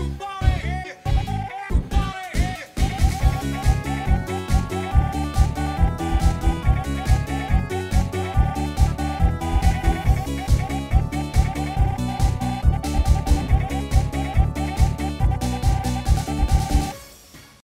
Bye.